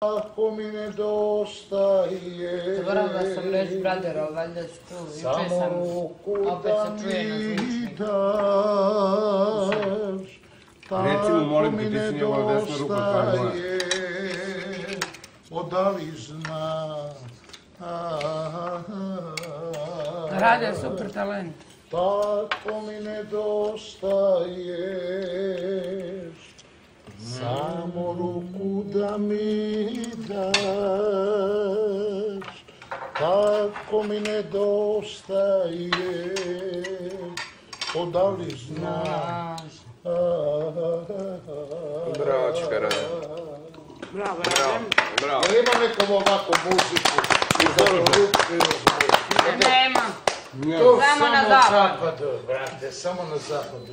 Ako mi nedostaje Zaboravila sam reći Braderov, valjda si tu, juče Samo sam, ruku opet da se čuje na mi zvučniku. daš Reci mu, molim te, ti si njegova desna ruka, je moja. nedostaje Odali zna Radio je super talent. Tako mi nedostaješ Samo ruku da mi daš Tako mi nedostaješ Odali znaš Bravo, Čekara. Bravo, Bravo, bravo. Jel ima nekom ovako muziku? Nema. Samo na na zapadu. zapadu, brate, samo na zapadu.